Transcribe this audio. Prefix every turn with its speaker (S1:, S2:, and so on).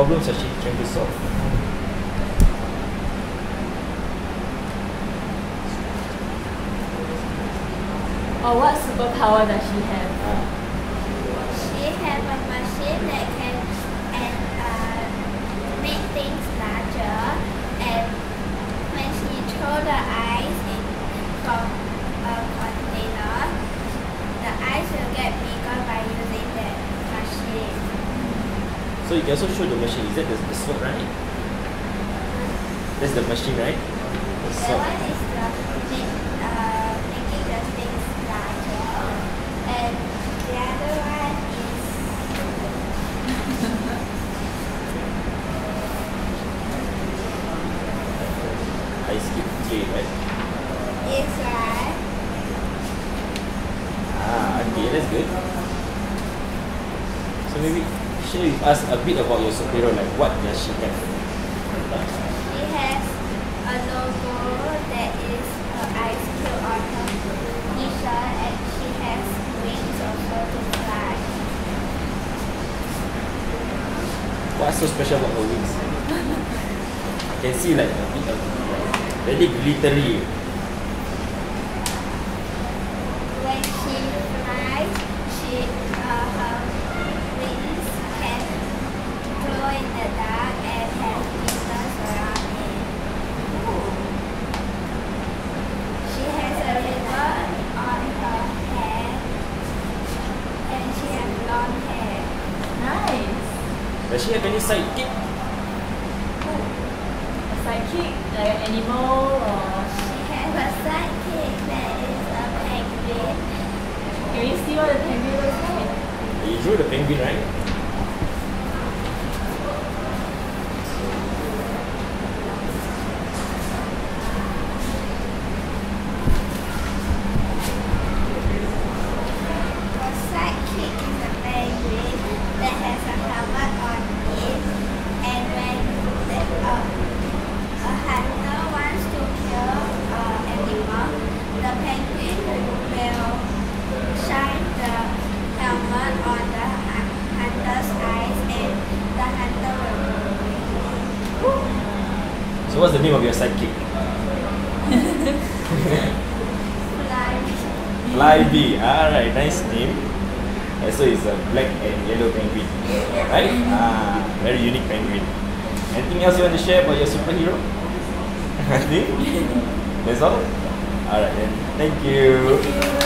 S1: what problems is she trying to solve?
S2: Or what superpower does she have?
S3: She have a machine that can and uh, make things larger and when she throw the ice in from a container, the ice will get bigger by using that machine.
S1: So you can also show the machine. Is that the, the sword, right? That's the machine, right? The
S3: That
S1: sword.
S3: one is the uh, making the things larger and the other one is
S1: Ice cube tray, right?
S3: is right.
S1: Ah, okay, that's good. So maybe share with us a bit about your superhero, like what does she have?
S3: She has a logo that is an ice cube on her t-shirt and she has wings also to fly.
S1: What's so special about her wings? I can see like a bit of like, very glittery.
S3: When she flies, she uh, her wings can glow in the dark and have glitters around it. She has a ribbon on her hair and she has long hair.
S2: Nice.
S1: Does she have any sidekick?
S2: A sidekick, like an animal or
S3: She has a sidekick that is a penguin.
S2: can we see what the penguin looks like?
S1: You drew the penguin, right?
S3: The sidekick is a penguin that has a helmet on it, and when the, uh, a hunter wants to kill an animal, the penguin will shine the helmet on the hu- hunter's eyes, and the hunter will
S1: So what's the name of your sidekick?
S3: fly.
S1: Flyby. Alright, nice name. Uh, so it's a black and yellow penguin. Right? Ah, very unique penguin. Anything else you want to share about your superhero? Nothing? That's all? Alright then. Thank you.
S2: Thank you.